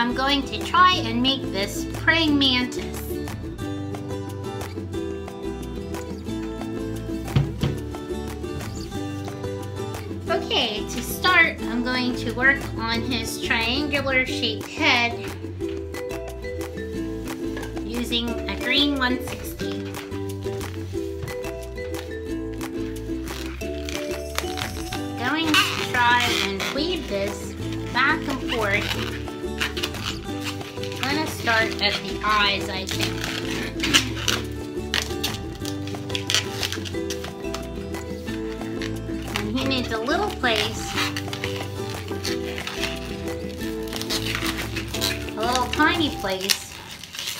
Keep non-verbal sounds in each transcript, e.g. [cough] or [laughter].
I'm going to try and make this praying mantis. Okay, to start, I'm going to work on his triangular shaped head using a green 160. Going to try and weave this back and forth. Start at the eyes, I think. And he needs a little place. A little tiny place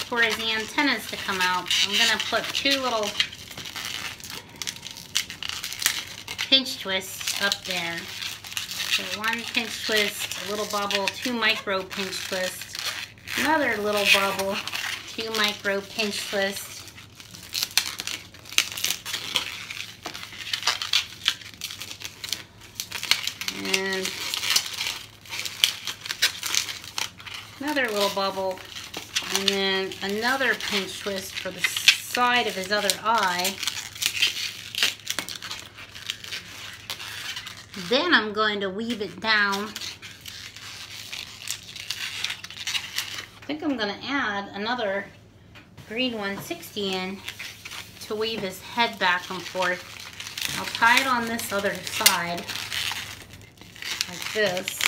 for his antennas to come out. I'm gonna put two little pinch twists up there. So one pinch twist, a little bubble, two micro pinch twists, another little bubble, two micro pinch twists. And another little bubble, and then another pinch twist for the side of his other eye. Then I'm going to weave it down. Think I'm going to add another green 160 in to weave his head back and forth. I'll tie it on this other side like this.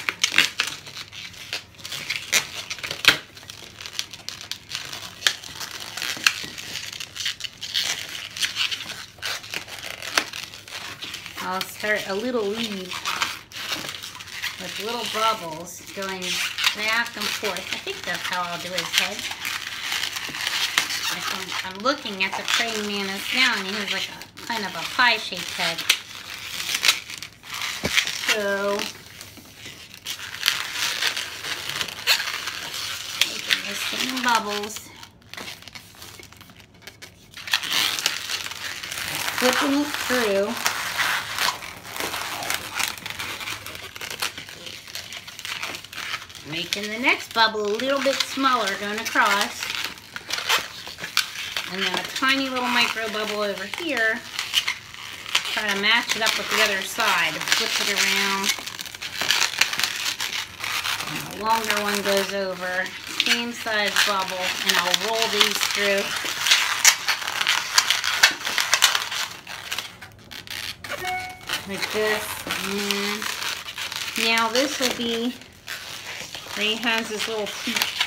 I'll start a little weave with little bubbles going back and forth. I think that's how I'll do his head. I'm, I'm looking at the praying mantis now and he has like a kind of a pie-shaped head. So, taking the same bubbles, flipping it through. Making the next bubble a little bit smaller going across. And then a tiny little micro bubble over here. Try to match it up with the other side. Flip it around. And the longer one goes over. Same size bubble. And I'll roll these through. Like this. And now this will be where he has his little teeth.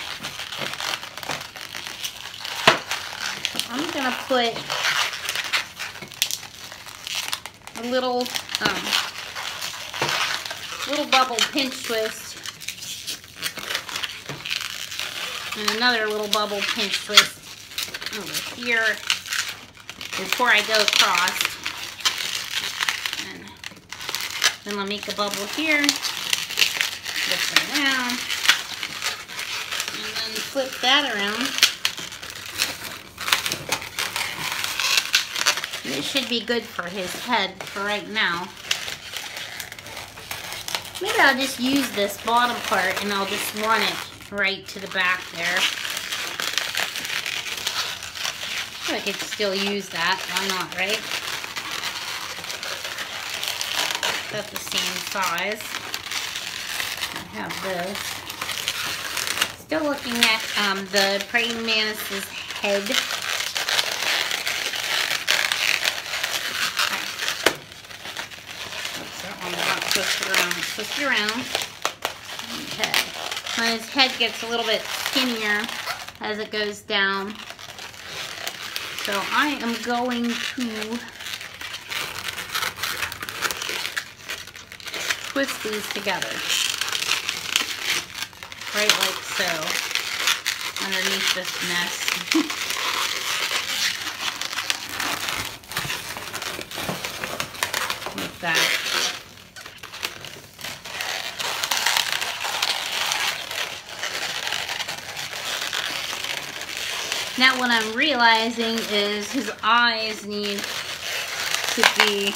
I'm gonna put a little um, little bubble pinch twist and another little bubble pinch twist over here before I go across. And then I'll make a bubble here, flip it around, and then flip that around. It should be good for his head for right now. Maybe I'll just use this bottom part and I'll just run it right to the back there. I could still use that. Why not, right? That's the same size. I have this. Still looking at um, the praying mantis's head. twist around. Okay. When his head gets a little bit skinnier as it goes down. So I am going to twist these together. Right like so. Underneath this mess. [laughs] that. Now what I'm realizing is his eyes need to be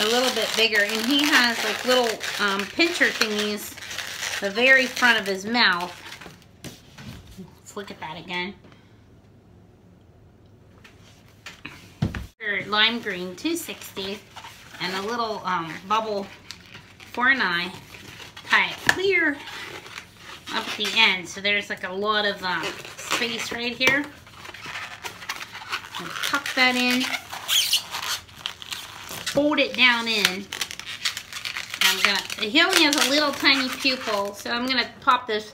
a little bit bigger. And he has like little um, pincher thingies the very front of his mouth. Let's look at that again. Lime green 260 and a little um, bubble for an eye. Tie it clear up at the end. So there's like a lot of um, space right here. And tuck that in. Fold it down in. I'm gonna, he only has a little tiny pupil, so I'm gonna pop this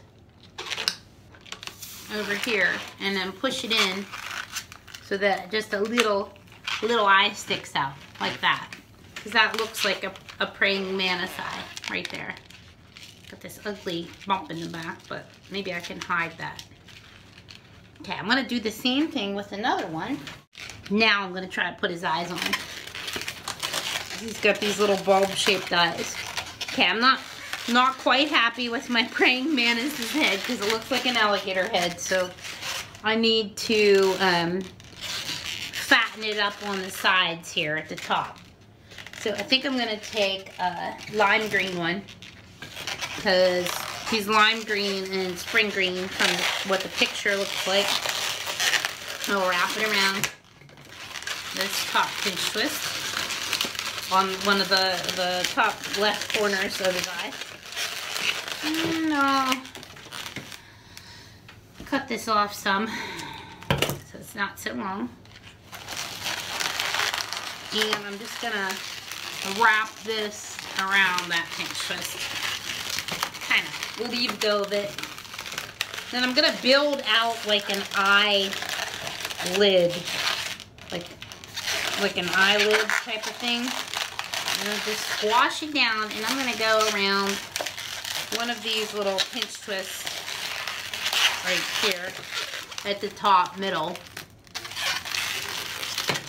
over here and then push it in so that just a little, little eye sticks out like that. Because that looks like a, a praying mantis eye right there. Got this ugly bump in the back, but maybe I can hide that. Okay, I'm gonna do the same thing with another one. Now I'm gonna try to put his eyes on. He's got these little bulb-shaped eyes. Okay, I'm not not quite happy with my [laughs] praying mantis's head because it looks like an alligator head. So I need to um, fatten it up on the sides here at the top. So I think I'm going to take a lime green one because he's lime green and spring green from what the picture looks like. I'll wrap it around this top pinch twist on one of the, the top left corners of his eye. No. Cut this off some so it's not so long. And I'm just gonna wrap this around that pinch twist. Kind of leave go of it. Then I'm gonna build out like an eye lid. Like, like an eyelid type of thing. I'm gonna just squash it down and I'm gonna go around one of these little pinch twists right here at the top middle.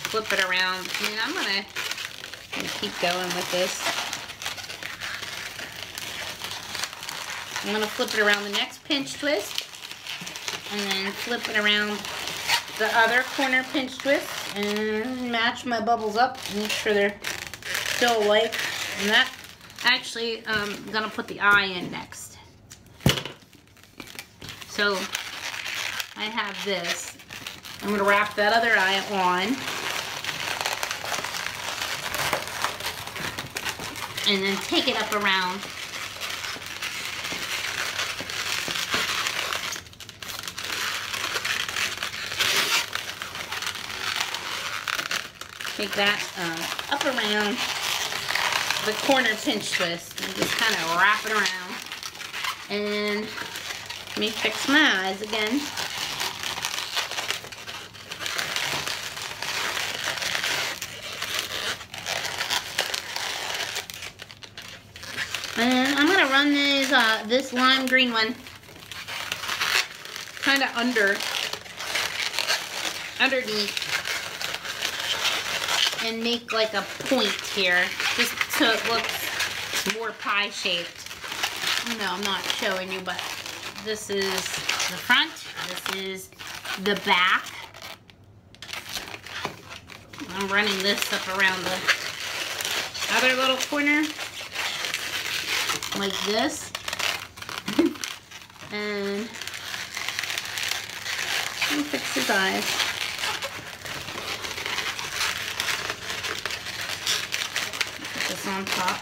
Flip it around and I'm gonna, gonna keep going with this. I'm gonna flip it around the next pinch twist and then flip it around the other corner pinch twist and match my bubbles up. Make sure they're still awake. And that actually um, I'm gonna put the eye in next. So I have this. I'm gonna wrap that other eye on. And then take it up around take that uh, up around the corner pinch twist and just kind of wrap it around. And let me fix my eyes again. And I'm gonna run this uh, this lime green one kind of under underneath and make like a point here just so it looks more pie shaped. No, I'm not showing you, but this is the front, this is the back. I'm running this up around the other little corner, like this. [laughs] and fix his eyes. On top.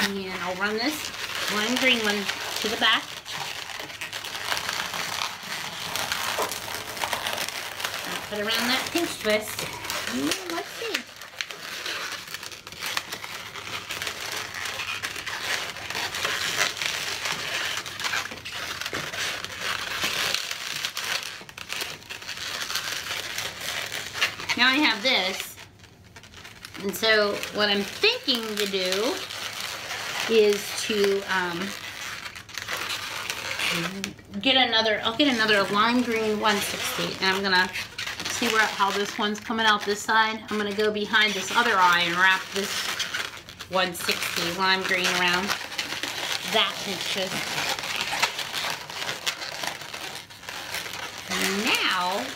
And I'll run this lime green one to the back. I'll put around that pinch twist. And let's see. Now I have this. And so what I'm thinking to do is to um, get another, I'll get another lime green 160 and I'm gonna see where how this one's coming out this side. I'm gonna go behind this other eye and wrap this 160 lime green around that picture. Now,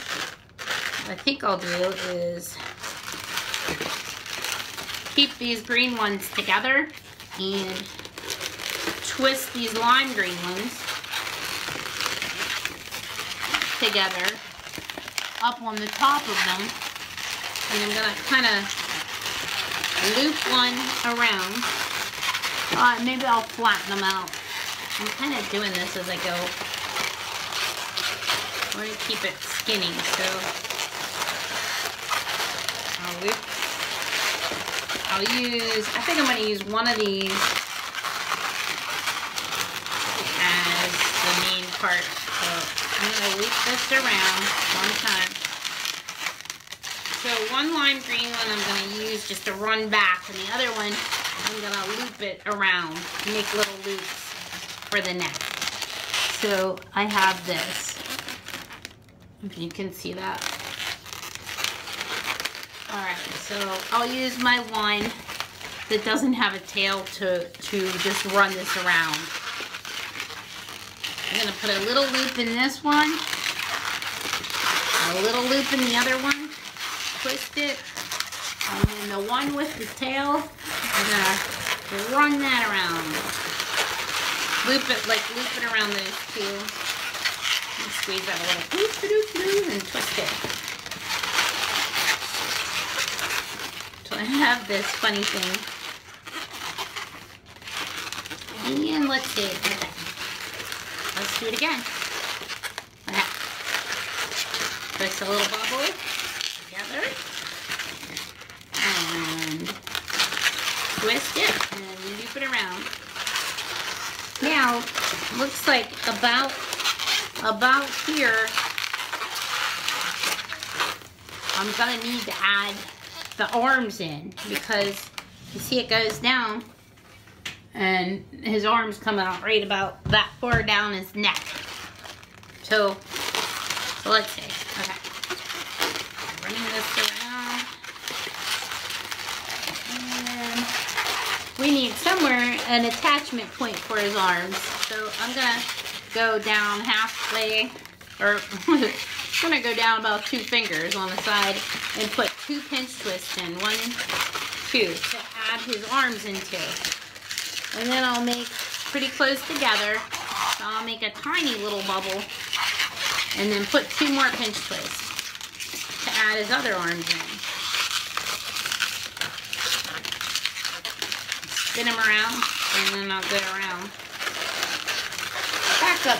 I think I'll do is keep these green ones together and twist these lime green ones together up on the top of them. And I'm gonna kind of loop one around. Uh, maybe I'll flatten them out. I'm kind of doing this as I go. I want to keep it skinny, so I'll loop. I'll use, I think I'm going to use one of these as the main part. So I'm going to loop this around one time. So one lime green one I'm going to use just to run back, and the other one I'm going to loop it around, make little loops for the neck. So I have this, if you can see that. All right, so I'll use my one that doesn't have a tail to, to just run this around. I'm gonna put a little loop in this one, a little loop in the other one, twist it, and then the one with the tail, I'm gonna run that around. Loop it, like loop it around those two. Squeeze that a little, and twist it. I have this funny thing. And let's see. Let's do it again. Okay. Twist a little bubble together. And twist it and loop it around. Now, looks like about about here, I'm gonna need to add the arms in because you see it goes down and his arms come out right about that far down his neck. So, so let's see. Okay. Running this around. And we need somewhere an attachment point for his arms. So I'm gonna go down halfway, or [laughs] I'm gonna go down about two fingers on the side and put two pinch twists in. One, two, to add his arms into. And then I'll make pretty close together. So I'll make a tiny little bubble and then put two more pinch twists to add his other arms in. Spin him around and then I'll go around back up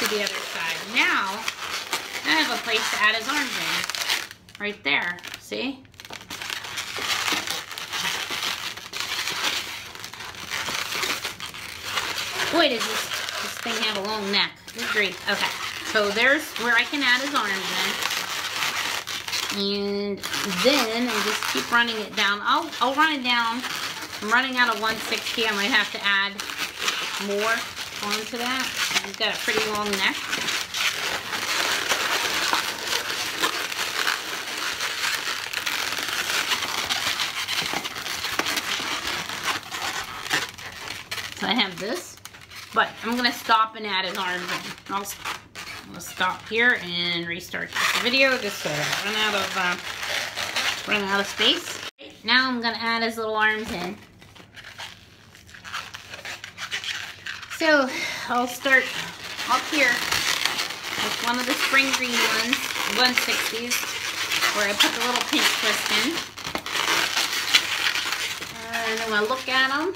to the other side. Now, I have a place to add his arms in. Right there, see? Boy, does this, this thing have a long neck. Good grief. Okay, so there's where I can add his arms in. And then I just keep running it down. I'll, I'll run it down. I'm running out of 160. I might have to add more onto that. He's got a pretty long neck. So I have this, but I'm gonna stop and add his arms in. I'll, I'll stop here and restart this video just so I run out of uh, run out of space. Now I'm gonna add his little arms in. So I'll start up here with one of the spring green ones, 160s, where I put the little pinch twist in. And I'm gonna look at them.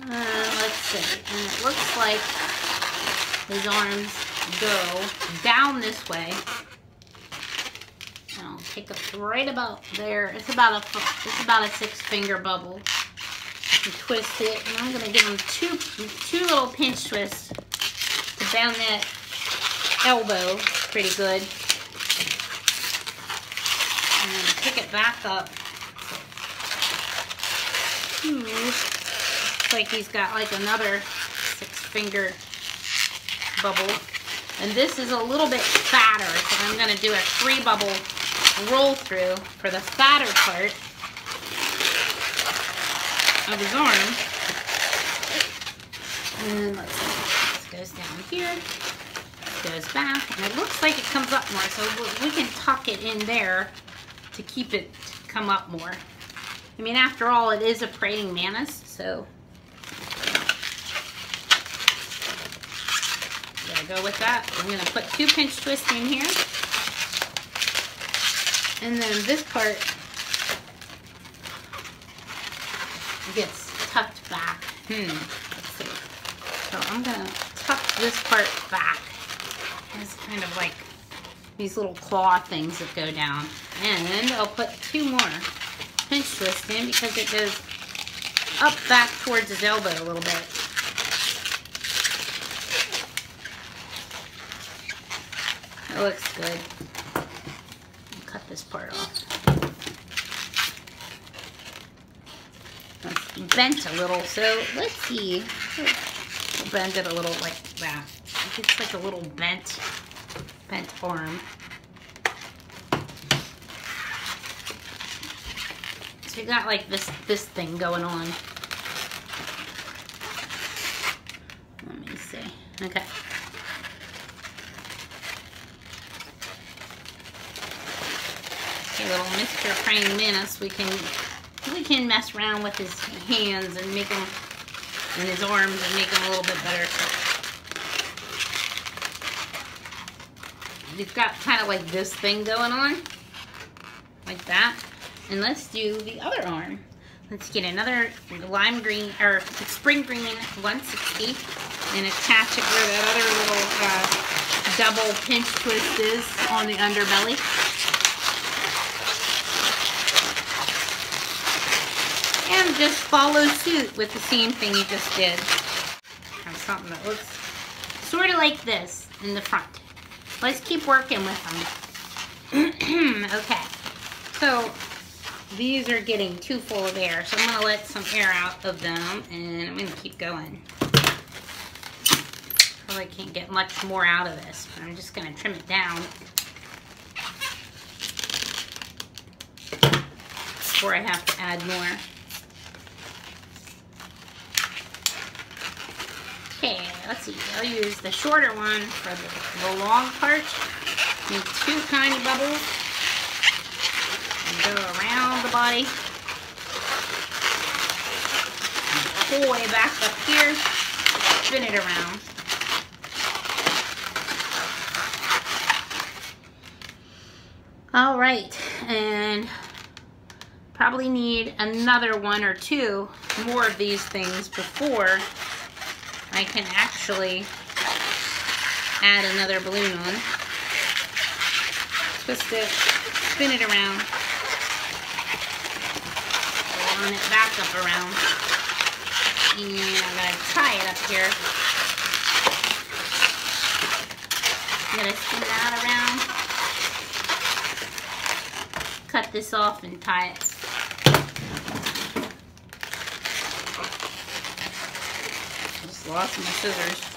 Uh, let's see, and it looks like his arms go down this way. And I'll take it right about there. It's about a it's about a six finger bubble twist it. And I'm going to give them two, two little pinch twists to bend that elbow pretty good. And then pick it back up. Ooh. Like he's got like another six finger bubble. And this is a little bit fatter, so I'm going to do a three bubble roll through for the fatter part of his arm. And let's see, this goes down here, goes back, and it looks like it comes up more, so we can tuck it in there to keep it come up more. I mean, after all, it is a praying mantis, so to go with that. I'm going to put two pinch twists in here. And then this part gets tucked back. Hmm, let's see. So I'm gonna tuck this part back. It's kind of like these little claw things that go down. And I'll put two more pinch twists in because it goes up back towards his elbow a little bit. Looks good. Cut this part off. It's bent a little, so let's see. We'll bend it a little like that. It's like a little bent, bent arm. So you got like this, this thing going on. Let me see. Okay. Okay, little Praying Mantis, we can we can mess around with his hands and make him and his arms and make him a little bit better. You've got kind of like this thing going on, like that. And let's do the other arm. Let's get another lime green, or spring green 160 and attach it where that other little uh, double pinch twist is on the underbelly. And just follow suit with the same thing you just did. Have something that looks sort of like this in the front. Let's keep working with them. [clears throat] okay, so these are getting too full of air, so I'm going to let some air out of them, and I'm going to keep going. Probably can't get much more out of this, but I'm just going to trim it down. Before I have to add more. Okay, let's see. I'll use the shorter one for the, the long part. Need two tiny bubbles And go around the body. Pull way back up here. Spin it around. All right, and probably need another one or two more of these things before I can actually add another balloon on. Twist it, spin it around run it back up around. And I'm going to tie it up here. I'm going to spin that around. Cut this off and tie it. Just lost my scissors.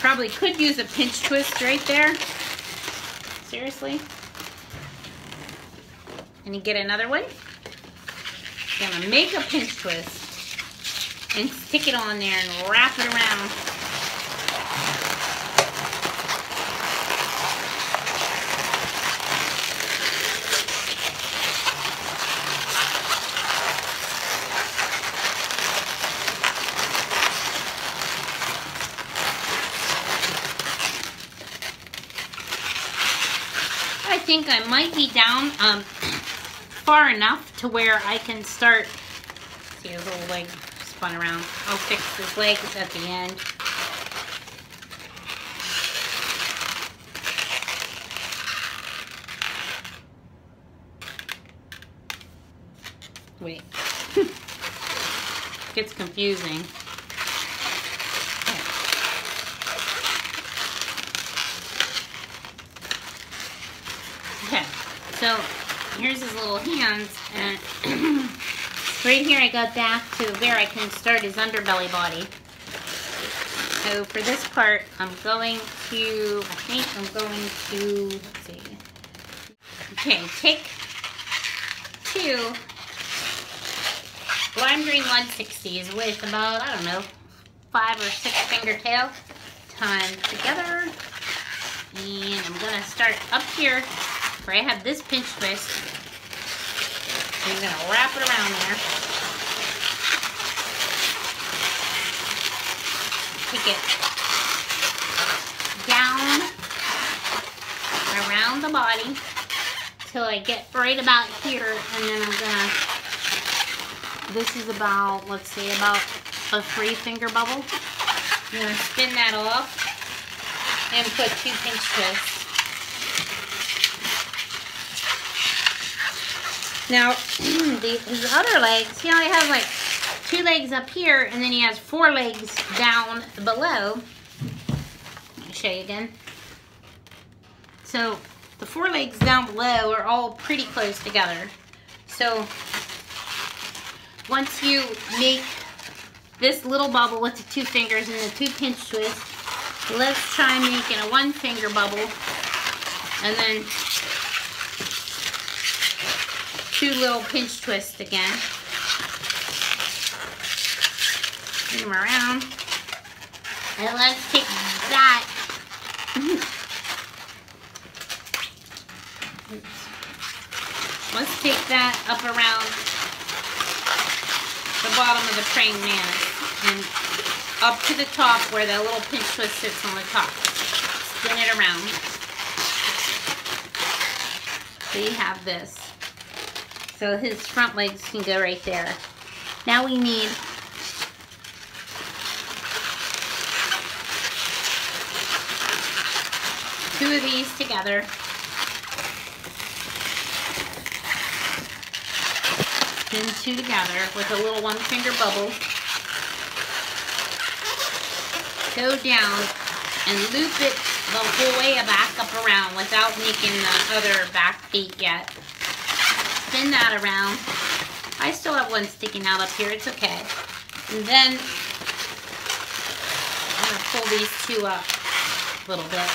probably could use a pinch twist right there. Seriously. And you get another one. You're gonna make a pinch twist and stick it on there and wrap it around. I might be down um, far enough to where I can start, see his little leg spun around. I'll fix his leg at the end. Wait. [laughs] Gets confusing. So here's his little hands. And [clears throat] right here I got back to where I can start his underbelly body. So for this part, I'm going to, I think I'm going to, let's see. Okay, take two lime green 160s with about, I don't know, five or six fingertail. Time together. And I'm gonna start up here where I have this pinch twist. I'm gonna wrap it around there. Take it down around the body till I get right about here and then I'm gonna this is about let's say about a three finger bubble I'm gonna spin that off and put two pinch twists now [clears throat] the, his other legs he only has like two legs up here and then he has four legs down below Let me show you again so the four legs down below are all pretty close together. So once you make this little bubble with the two fingers and the two pinch twists, let's try making a one finger bubble and then two little pinch twists again. Spin them around. And let's take that Let's take that up around the bottom of the praying mantis and up to the top where that little pinch twist sits on the top. Spin it around. So you have this. So his front legs can go right there. Now we need two of these together. Pin two together with a little one finger bubble. Go down and loop it the whole way back up around without making the other back feet yet. Spin that around. I still have one sticking out up here, it's okay. And then I'm gonna pull these two up a little bit.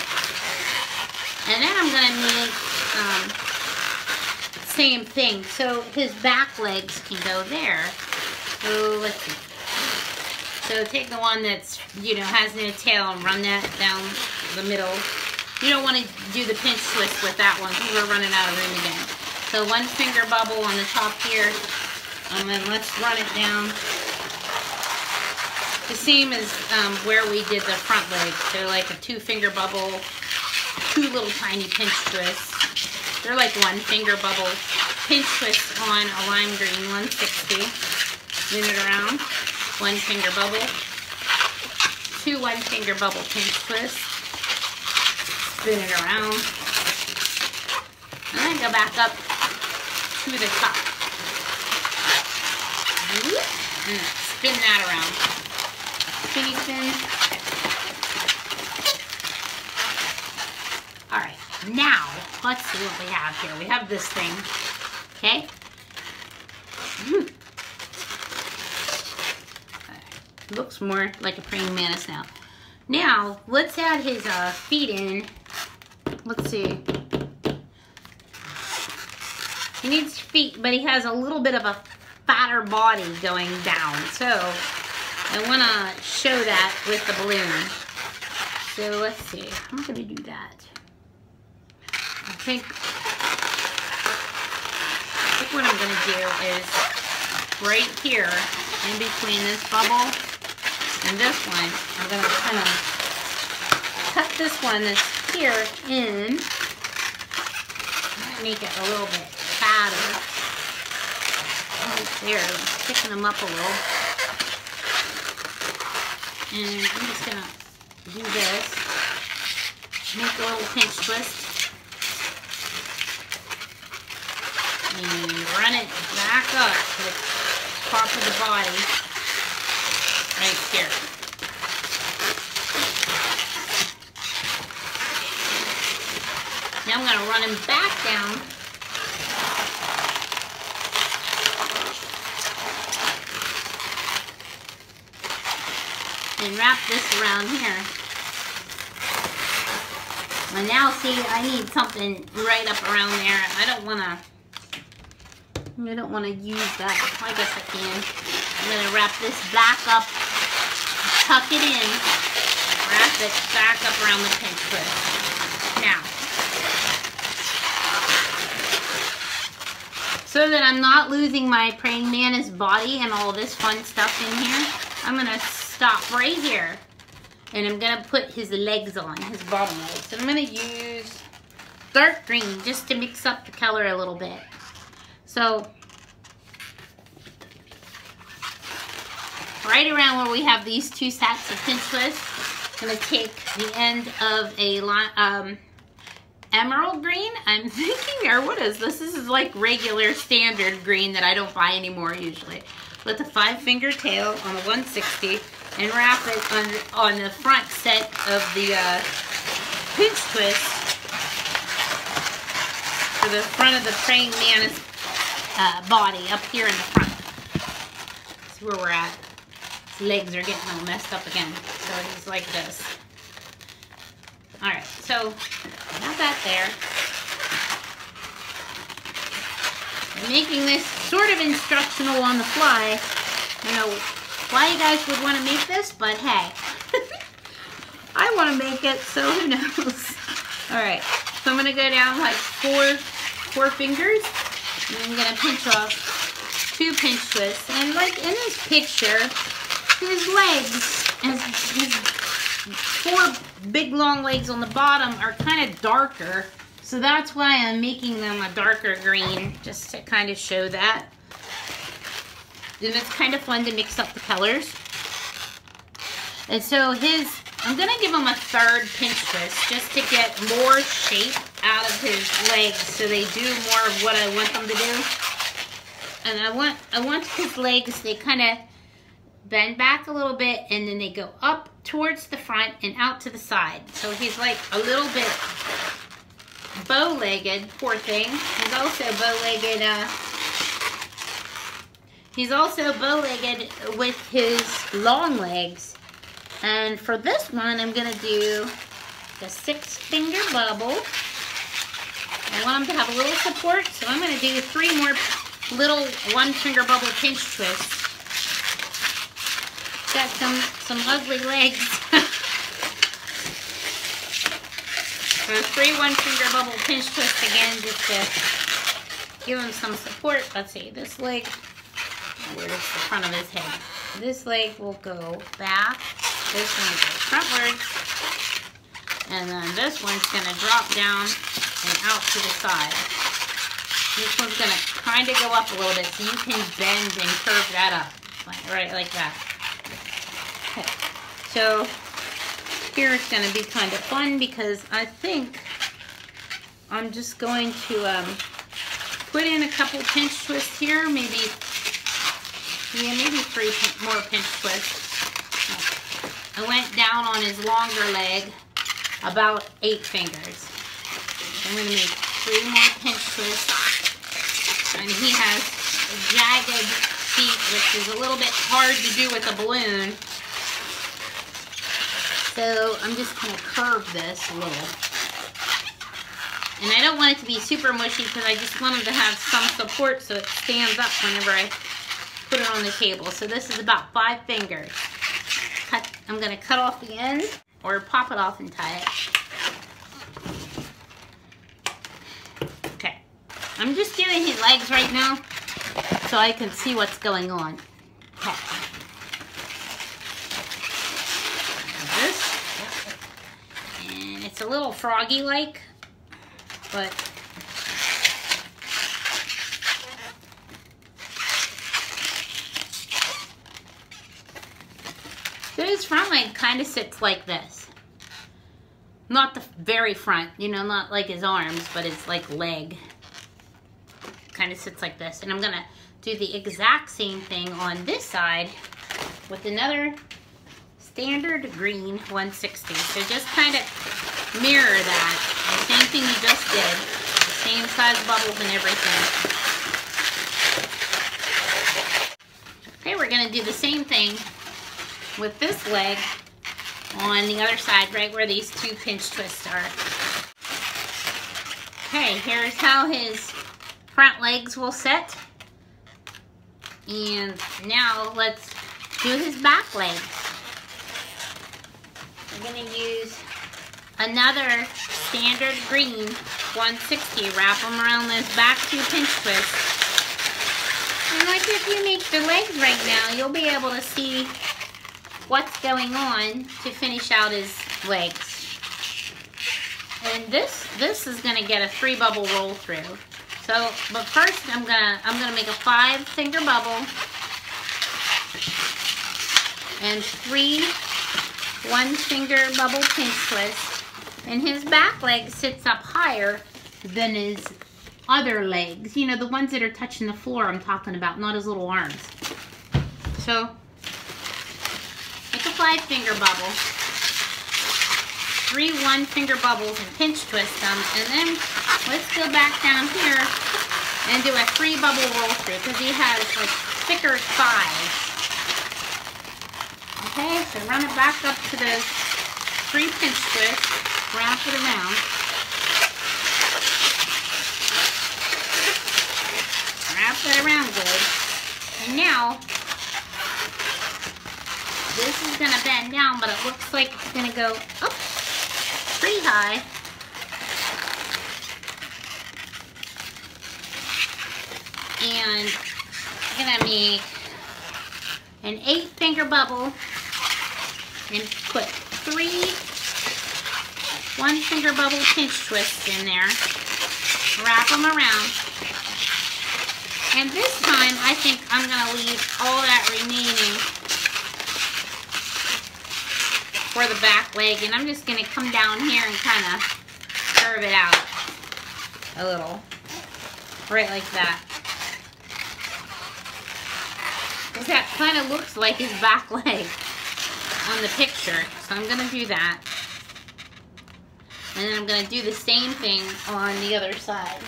And then I'm gonna make um, same thing. So his back legs can go there. So let's see. So take the one that's, you know, has no tail and run that down the middle. You don't want to do the pinch twist with that one because we're running out of room again. So one finger bubble on the top here. And then let's run it down. The same as um, where we did the front leg. They're like a two finger bubble, two little tiny pinch twists. They're like one finger bubble pinch twist on a lime green 160. Spin it around. One finger bubble. Two one finger bubble pinch twists. Spin it around. And then go back up to the top. And spin that around. Spinny spin. All right, now, let's see what we have here. We have this thing, okay? Looks more like a praying mantis now. Now, let's add his uh, feet in. Let's see. He needs feet, but he has a little bit of a fatter body going down. So, I want to show that with the balloon. So, let's see. I'm going to do that. I think, I think what I'm going to do is right here in between this bubble and this one, I'm going to kind of cut this one that's here in. Make it a little bit fatter. Right there, thicken them up a little. And I'm just going to do this. Make a little pinch twist. and run it back up to the top of the body right here. Now I'm going to run him back down and wrap this around here. And now see, I need something right up around there. I don't want to I don't want to use that. I guess I can. I'm going to wrap this back up, tuck it in, wrap it back up around the pinch twist. Now, so that I'm not losing my praying mantis body and all this fun stuff in here, I'm gonna stop right here and I'm gonna put his legs on, his bottom legs. And I'm gonna use dark green just to mix up the color a little bit. So, right around where we have these two sets of pinch twists, I'm gonna take the end of a um, emerald green, I'm [laughs] thinking, or what is this? This is like regular standard green that I don't buy anymore usually. With a five finger tail on a 160 and wrap it on, on the front set of the uh, pinch twist for the front of the praying mantis uh, body up here in the front. See where we're at. His legs are getting all messed up again. So he's like this. Alright, so I that there. I'm making this sort of instructional on the fly. You know, why you guys would want to make this, but hey. [laughs] I want to make it, so who knows. [laughs] Alright, so I'm going to go down like four, four fingers. And I'm going to pinch off two pinch twists. And like in this picture, his legs, his, his four big long legs on the bottom are kind of darker. So that's why I'm making them a darker green, just to kind of show that. And it's kind of fun to mix up the colors. And so his, I'm going to give him a third pinch twist just to get more shape out of his legs so they do more of what I want them to do. And I want, I want his legs, they kind of bend back a little bit and then they go up towards the front and out to the side. So he's like a little bit bow-legged, poor thing. He's also bow-legged uh, He's also bow-legged with his long legs. And for this one, I'm going to do the six-finger bubble. I want him to have a little support, so I'm going to do three more little one-finger bubble pinch twists. Got some, some ugly legs. [laughs] so three one-finger bubble pinch twists again, just to give him some support. Let's see, this leg where's the front of his head. This leg will go back. This one goes go frontwards. And then this one's going to drop down and out to the side. This one's going to kind of go up a little bit so you can bend and curve that up. Like, right like that. Okay. So here it's going to be kind of fun because I think I'm just going to um, put in a couple pinch twists here, maybe yeah, maybe three more pinch twists. I went down on his longer leg about eight fingers. I'm going to make three more pinch twists. And he has jagged feet, which is a little bit hard to do with a balloon. So I'm just going to curve this a little. And I don't want it to be super mushy because I just want him to have some support so it stands up whenever I put it on the table. So this is about five fingers. Cut, I'm to cut off the end or pop it off and tie it. Okay. I'm just doing his legs right now so I can see what's going on. Okay. This. And it's a little froggy-like, but his front leg kind of sits like this. Not the very front, you know, not like his arms, but his like leg. Kind of sits like this. And I'm to do the exact same thing on this side with another standard green 160. So just kind of mirror that. The same thing you just did. The same size bubbles and everything. Okay, we're to do the same thing with this leg on the other side, right where these two pinch twists are. Okay, here's how his front legs will set. And now let's do his back legs. I'm going to use another standard green 160. Wrap them around this back two pinch twists. And like if you make the legs right now, you'll be able to see what's going on to finish out his legs. And this this is gonna get a three bubble roll through. So, but first I'm gonna I'm gonna make a five finger bubble and three one finger bubble pinch twist. And his back leg sits up higher than his other legs. You know, the ones that are touching the floor I'm talking about, not his little arms. So, five finger bubble. Three one finger bubbles and pinch twist them. And then let's go back down here and do a three bubble roll through because he has like thicker thighs. Okay, so run it back up to the three pinch twist, wrap it around. Wrap that around good. And now, this is to bend down, but it looks like it's to go up pretty high. And I'm to make an eight finger bubble and put three one finger bubble pinch twists in there. Wrap them around. And this time, I think I'm to leave all that remaining for the back leg. And I'm just going to come down here and kind of curve it out a little. Right like that. Because that kind of looks like his back leg on the picture. So I'm going to do that. And then I'm going to do the same thing on the other side.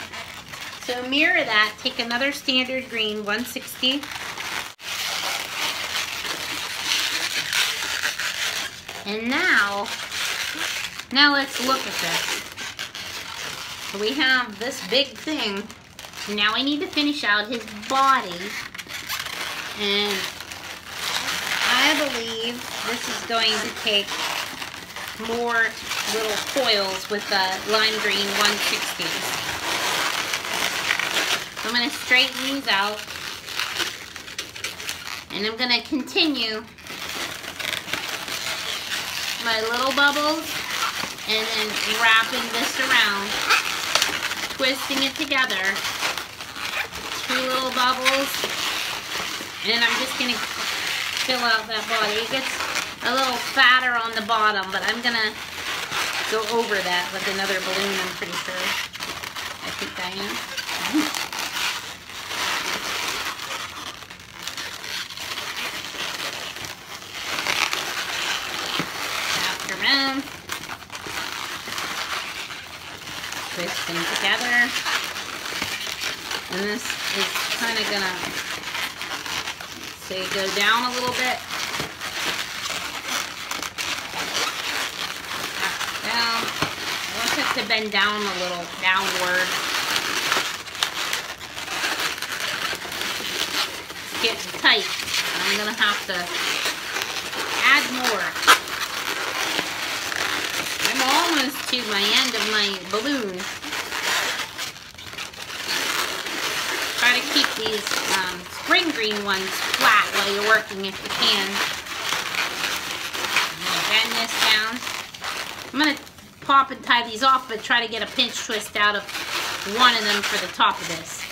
So mirror that, take another standard green 160. And now, now let's look at this. We have this big thing. Now we need to finish out his body. And I believe this is going to take more little coils with the lime green 160s. So I'm going to straighten these out. And I'm going to continue my little bubbles and then wrapping this around, twisting it together. Two little bubbles. And I'm just going to fill out that body. It gets a little fatter on the bottom, but I'm gonna go over that with another balloon, I'm pretty sure. I think I am. [laughs] Wrap around. Twist them together. And this is kind of gonna you go down a little bit. Down. I want it to bend down a little, downward. It's getting tight. I'm to have to add more. I'm almost to my end of my balloon. Try to keep these um, spring green ones flat while you're working if you can. Bend this down. I'm going to pop and tie these off, but try to get a pinch twist out of one of them for the top of this.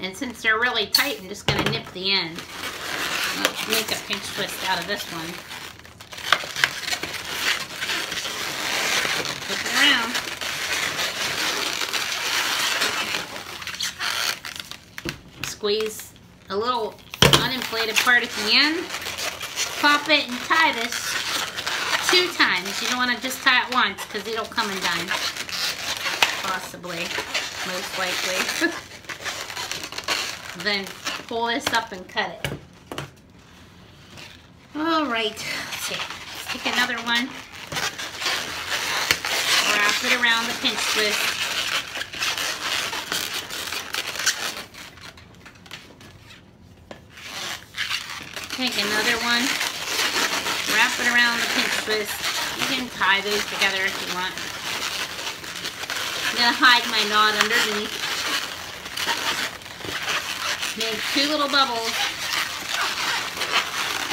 And since they're really tight, I'm just going to nip the end. Make a pinch twist out of this one. Flip it around. Squeeze a little uninflated part at the end. Pop it and tie this two times. You don't want to just tie it once because it'll come undone. Possibly, most likely. [laughs] then pull this up and cut it. All right, let's see. Let's take another one. Wrap it around the pinch twist. Take another one. wrap it around the pinch twist. You can tie those together if you want. I'm gonna hide my knot underneath. Make two little bubbles.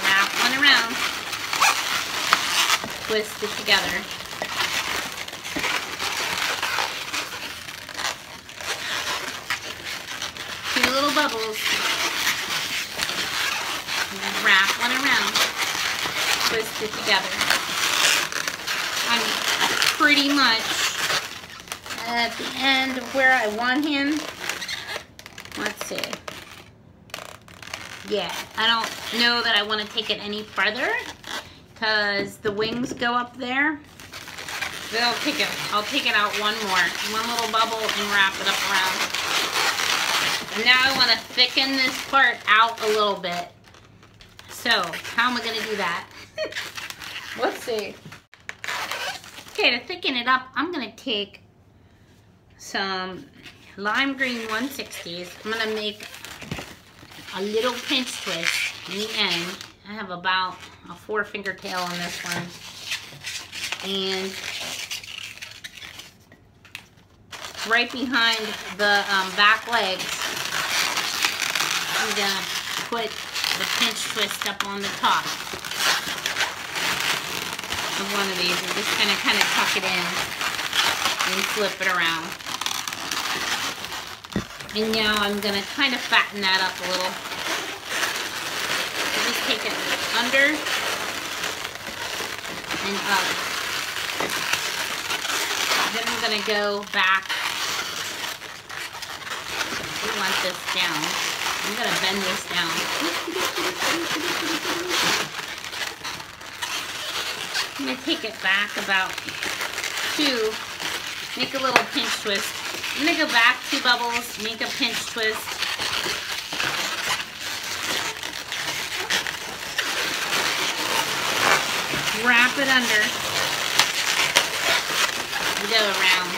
Wrap one around. Twist it together. Two little bubbles. Wrap one around. Twist it together. I'm pretty much at the end of where I want him. Let's see. Yeah, I don't know that I want to take it any further because the wings go up there. But I'll take it, I'll take it out one more, one little bubble and wrap it up around. And now I want to thicken this part out a little bit. So, how am I going to do that? [laughs] Let's see. Okay, to thicken it up, I'm to take some lime green 160s. I'm to make a little pinch twist in the end. I have about a four finger tail on this one. And right behind the um, back legs, I'm gonna put the pinch twist up on the top of one of these. I'm just gonna kind of tuck it in and flip it around. And now I'm gonna kind of fatten that up a little. Just take it under and up. Then I'm gonna go back. We want this down. I'm gonna bend this down. [laughs] I'm gonna take it back about two, make a little pinch twist. I'm gonna go back two bubbles, make a pinch twist. Wrap it under. And go around.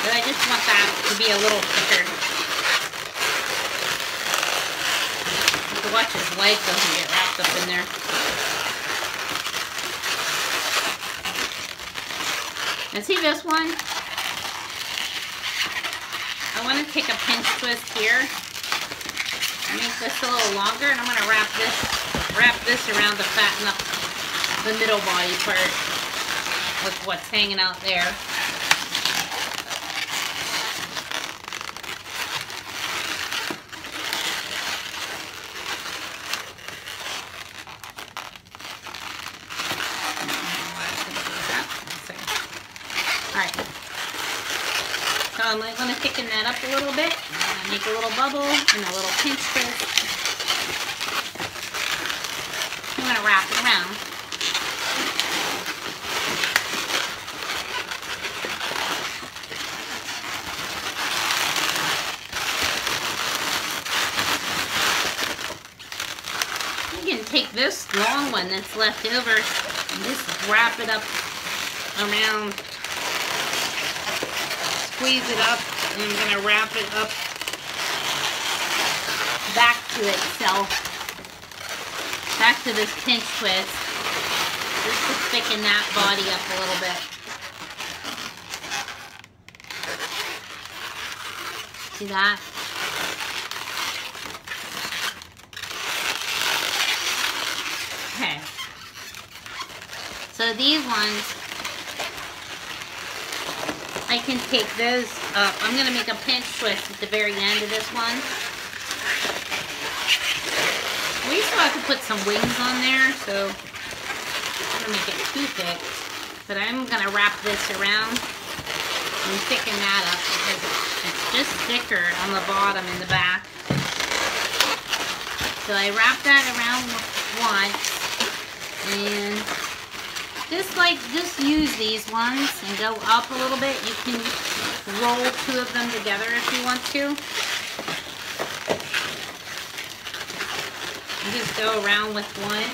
But I just want that to be a little thicker. watch his leg doesn't get wrapped up in there. And see this one? I want to take a pinch twist here. Make this a little longer, and I'm going to wrap this wrap this around to fatten up the middle body part with what's hanging out there. Alright. So I'm going to thicken that up a little bit. make a little bubble and a little pinch twist. I'm going to wrap it around. You can take this long one that's left over and just wrap it up around squeeze it up and I'm going to wrap it up back to itself, back to this pinch twist, just to thicken that body up a little bit. See that? Okay. So these ones, I can take those up. I'm going to make a pinch twist at the very end of this one. We still have to put some wings on there, so I'm going to make it too thick. But I'm going to wrap this around and thicken that up because it's just thicker on the bottom and the back. So I wrap that around once and just like, just use these ones and go up a little bit. You can roll two of them together if you want to. You just go around with one.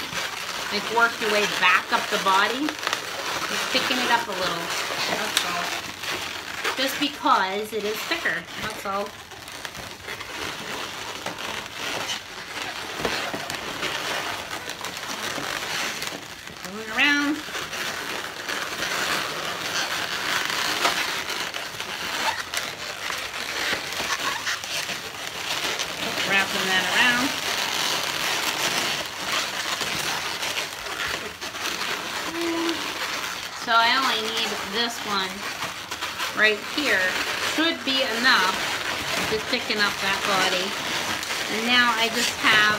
Like work your way back up the body. Just thicken it up a little. That's all. Just because it is thicker. That's all. balloon around. Wrapping that around. So I only need this one right here. Should be enough to thicken up that body. And now I just have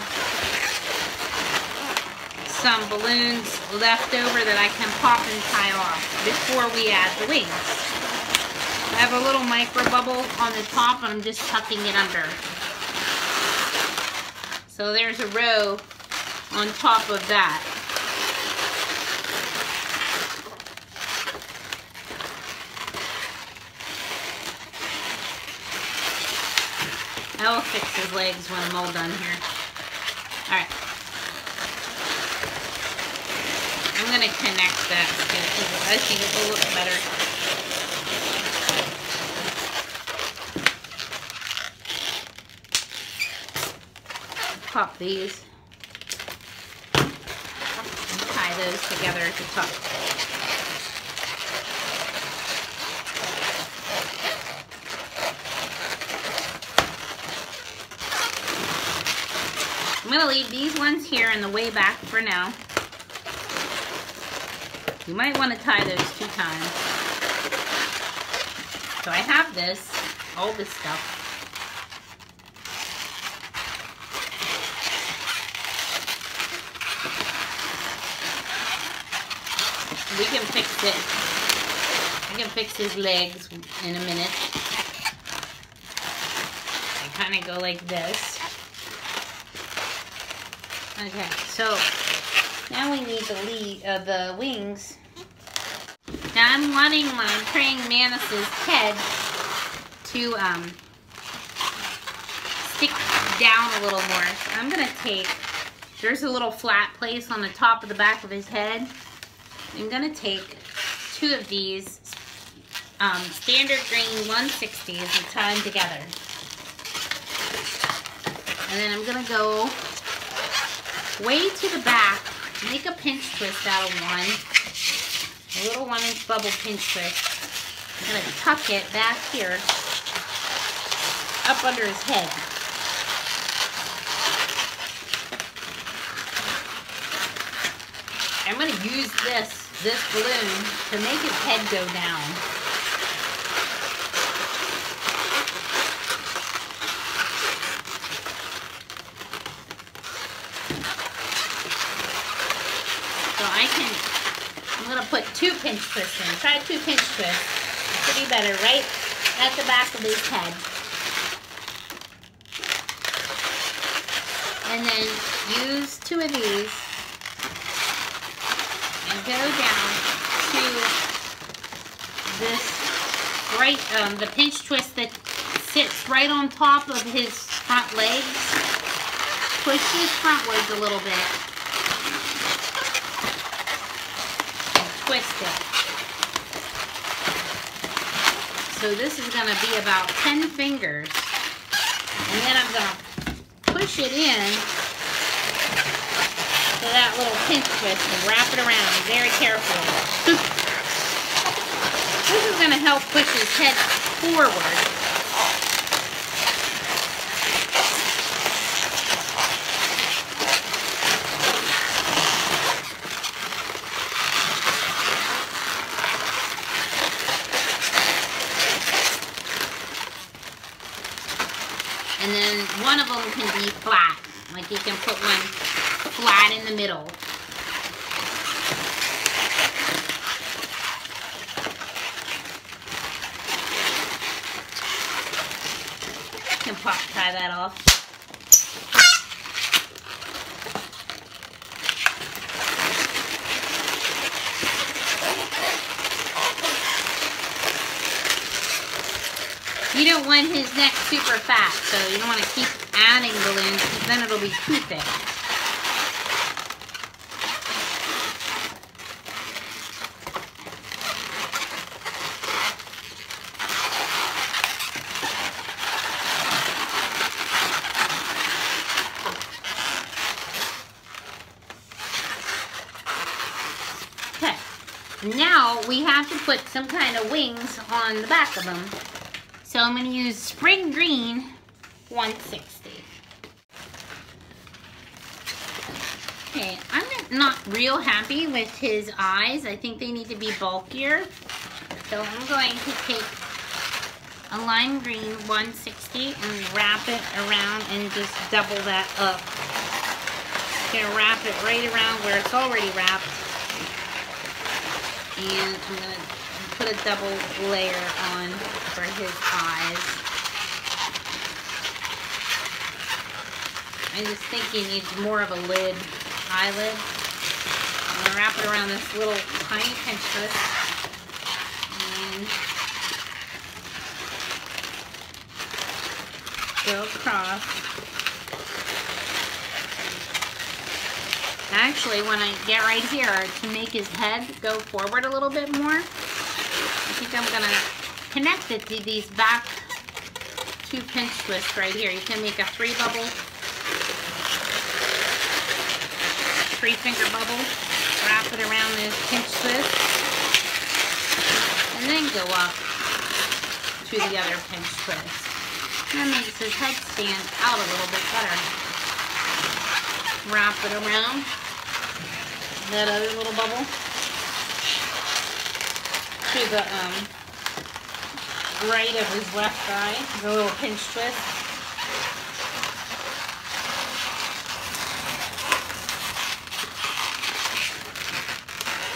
some balloons left over that I can pop and tie off before we add the wings. I have a little micro bubble on the top and I'm just tucking it under. So there's a row on top of that. I'll fix his legs when I'm all done here. Alright. I'm going to connect that because I think it will look better. Pop these. And tie those together to tuck. going to leave these ones here in the way back for now. You might want to tie those two times. So I have this, all this stuff. We can fix it. I can fix his legs in a minute. I kind of go like this. Okay, so now we need the lead, uh, the wings. Now I'm wanting my praying mantis's head to um, stick down a little more. So I'm gonna take, there's a little flat place on the top of the back of his head. I'm gonna take two of these um, standard green 160s and tie them together. And then I'm gonna go way to the back, make a pinch twist out of one. A little one inch bubble pinch twist. I'm going to tuck it back here, up under his head. I'm going to use this, this balloon to make his head go down. Two pinch twists in. Try two pinch twists. Should be better right at the back of his head. And then use two of these and go down to this right, um, the pinch twist that sits right on top of his front legs. Push his frontwards a little bit twist it. So this is going to be about 10 fingers. And then I'm going to push it in to that little pinch twist and wrap it around very carefully. [laughs] this is going to help push his head forward. one of them can be flat. Like you can put one flat in the middle. Can pop tie that off. You don't want his neck super fat, so you don't want to keep adding balloons because then it'll be too thick. Now we have to put some kind of wings on the back of them. So I'm going to use Spring Green 160. Okay, I'm not real happy with his eyes. I think they need to be bulkier. So I'm going to take a lime green 160 and wrap it around and just double that up. Gonna wrap it right around where it's already wrapped. And I'm gonna put a double layer on for his eyes. I just think he needs more of a lid, eyelid. I'm gonna wrap it around this little tiny pinch twist. And go across. Actually, when I get right here, to make his head go forward a little bit more, I think I'm to connect it to these back two pinch twists right here. You can make a three bubble, three finger bubble, wrap it around this pinch twist, and then go up to the other pinch twist. That makes his head stand out a little bit better. Wrap it around that other little bubble to the um, right of his left eye, the little pinch twist.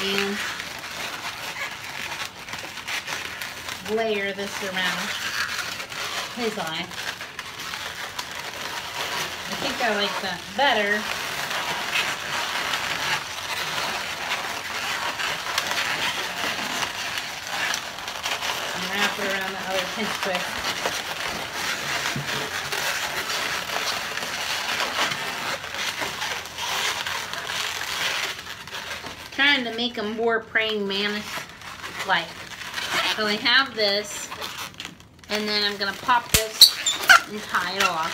And layer this around his eye. I think I like that better around the other pinch twist. Trying to make them more praying mantis-like. So I have this, and then I'm to pop this and tie it off.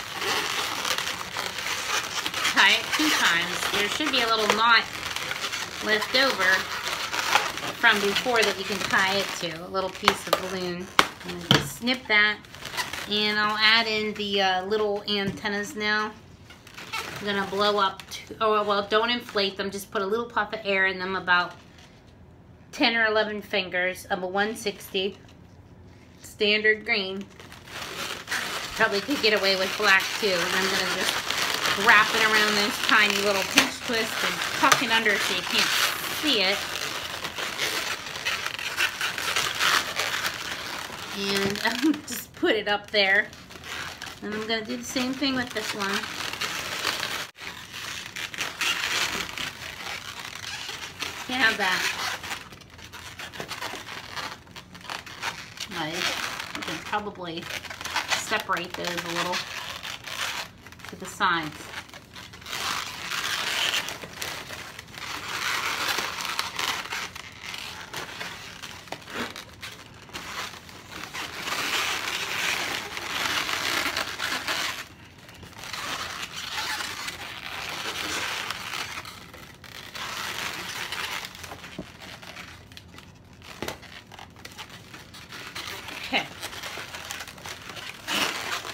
Tie it two times. There should be a little knot left over from before that you can tie it to, a little piece of balloon. snip that, and I'll add in the uh, little antennas now. I'm gonna blow up, two, oh well, don't inflate them, just put a little puff of air in them, about 10 or 11 fingers of a 160 standard green. Probably could get away with black too, and I'm gonna just wrap it around this tiny little pinch twist and tuck it under so you can't see it. And [laughs] just put it up there. And I'm going to do the same thing with this one. You have that. You can probably separate those a little to the sides.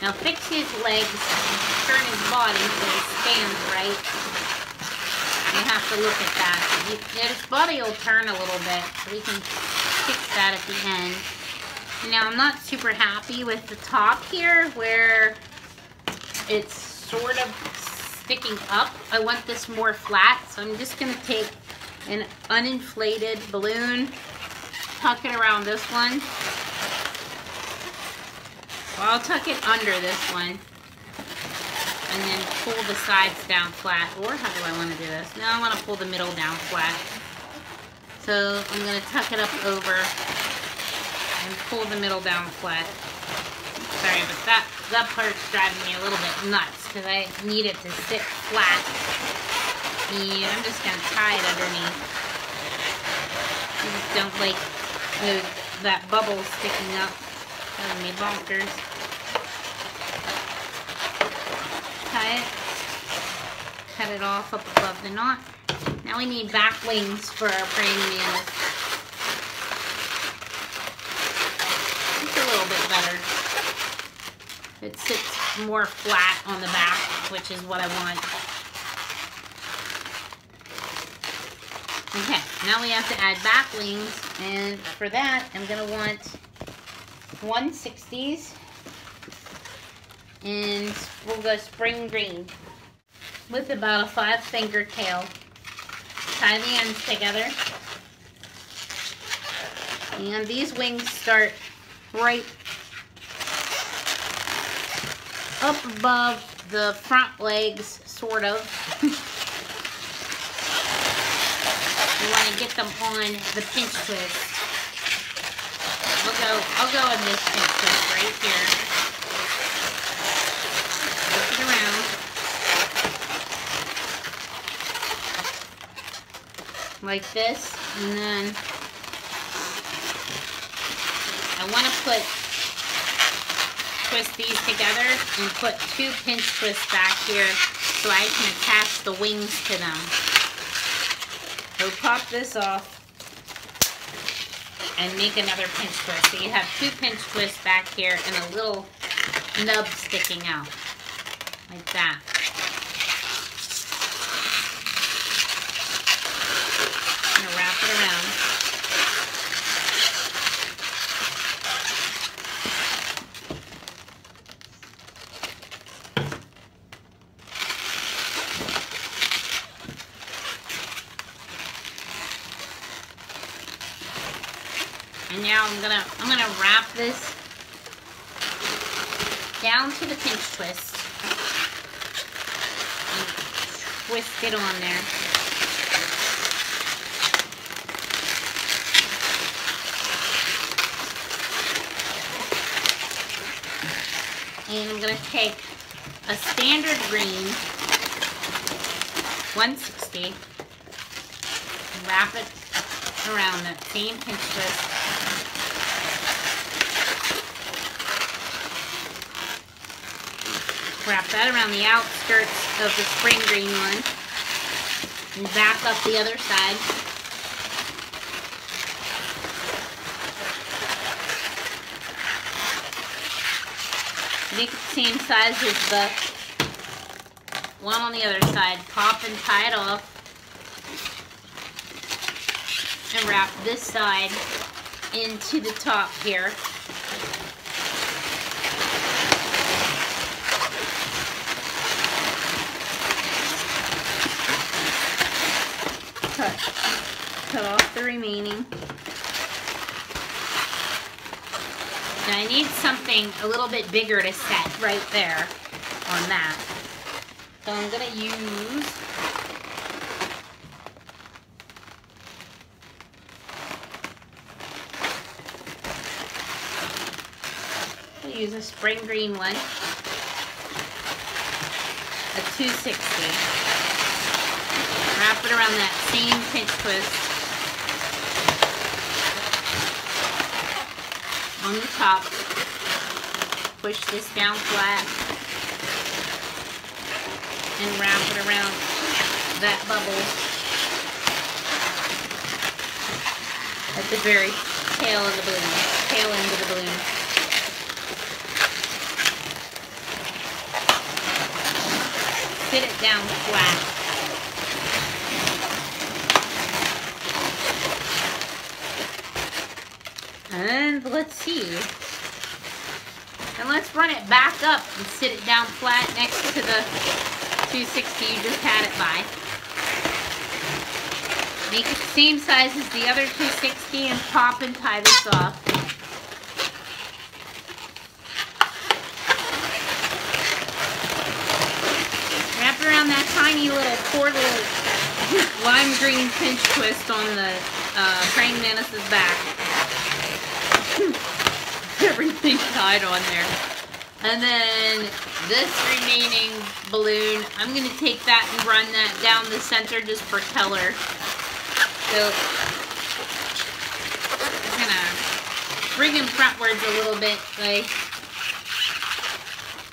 Now fix his legs, turn his body so he stands right. You have to look at that. his body will turn a little bit, so we can fix that at the end. Now I'm not super happy with the top here where it's sort of sticking up. I want this more flat, so I'm just gonna take an uninflated balloon, tuck it around this one, well, I'll tuck it under this one. And then pull the sides down flat. Or how do I want to do this? Now I want to pull the middle down flat. So I'm going to tuck it up over and pull the middle down flat. Sorry, but that, that part's driving me a little bit nuts because I need it to sit flat. And I'm just going to tie it underneath. I just don't like that bubble sticking up. Making me bonkers. Tie it. Cut it off up above the knot. Now we need back wings for our praying mantis. It's a little bit better. It sits more flat on the back, which is what I want. Okay, now we have to add back wings, and for that, I'm gonna want 160s, and we'll go spring green with about a five finger tail. Tie the ends together. And these wings start right up above the front legs, sort of. [laughs] you want to get them on the pinch twist. I'll go, I'll go in this twist right here. Flip it around. Like this, and then I want to put twist these together and put two pinch twists back here so I can attach the wings to them. So pop this off and make another pinch twist. So you have two pinch twists back here and a little nub sticking out like that. I'm gonna wrap it around. And now I'm gonna I'm gonna wrap this down to the pinch twist. Twist it on there. And I'm gonna take a standard green 160 wrap it around that same pinch twist wrap that around the outskirts of the spring green one. And back up the other side. Make it the same size as the one on the other side. Pop and tie it off. And wrap this side into the top here. cut, cut off the remaining. I need something a little bit bigger to set right there on that. So I'm going to use use a spring green one, a 260 wrap it around that same pinch twist on the top. Push this down flat and wrap it around that bubble at the very tail of the balloon, tail end of the balloon. Sit it down flat. And let's see. And let's run it back up and sit it down flat next to the 260 you just had it by. Make it the same size as the other 260 and pop and tie this off. Wrap around that tiny little poor little lime green pinch twist on the uh, praying mantis's back. [laughs] everything tied on there. And then this remaining balloon, I'm going to take that and run that down the center just for color. So I'm going to bring him frontwards a little bit by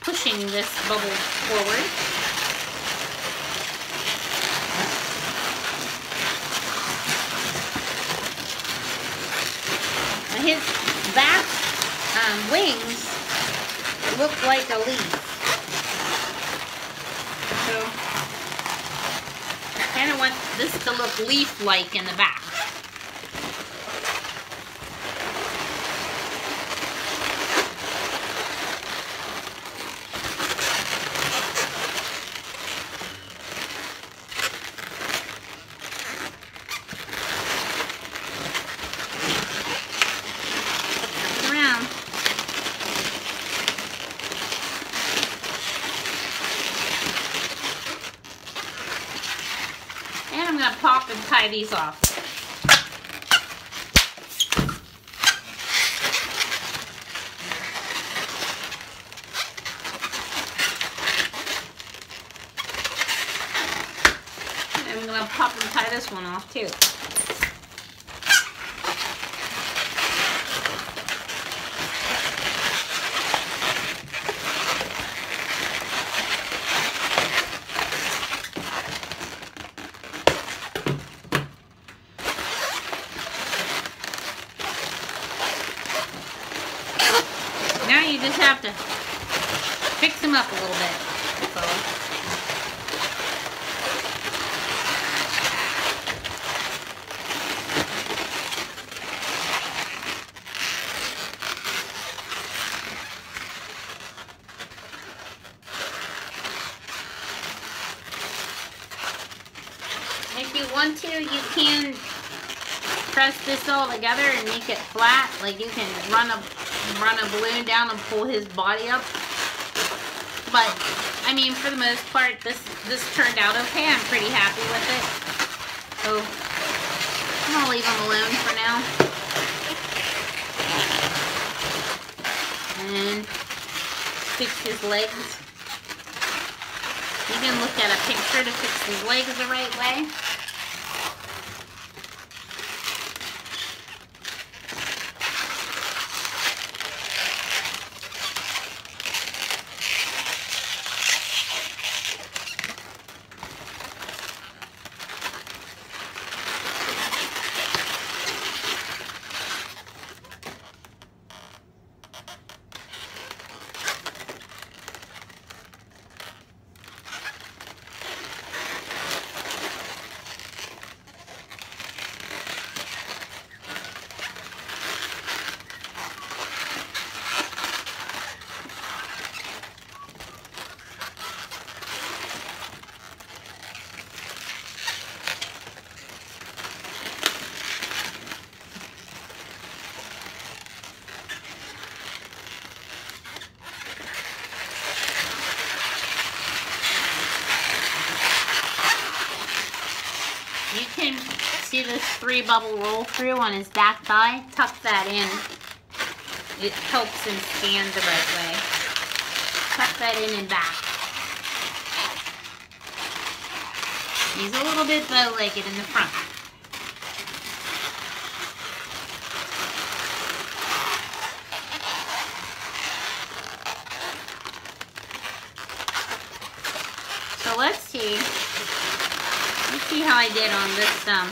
pushing this bubble forward. his back um, wings look like a leaf. So, I kind of want this to look leaf-like in the back. around. And I'm going to pop and tie these off. And I'm going to pop and tie this one off too. Now you just have to fix them up a little bit. All. If you want to, you can press this all together and make it flat. Like you can run a run a balloon down and pull his body up. But I mean, for the most part, this this turned out okay. I'm pretty happy with it. So I'm gonna leave him alone for now. And fix his legs. You can look at a picture to fix his legs the right way. You can see this three bubble roll through on his back thigh. Tuck that in. It helps him stand the right way. Tuck that in and back. He's a little bit bow-legged in the front. So let's see. Let's see how I did on this um,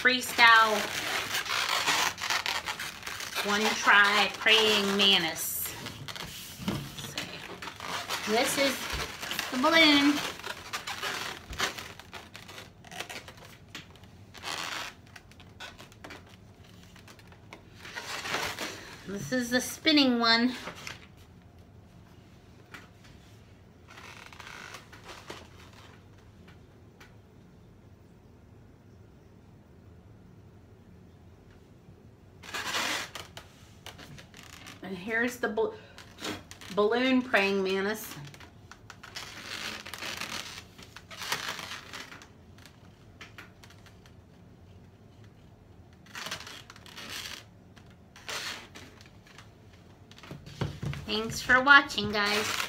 freestyle one try praying mantis. Let's. This is the balloon. This is the spinning one. And here's the bal- balloon praying mantis. Thanks for watching, guys.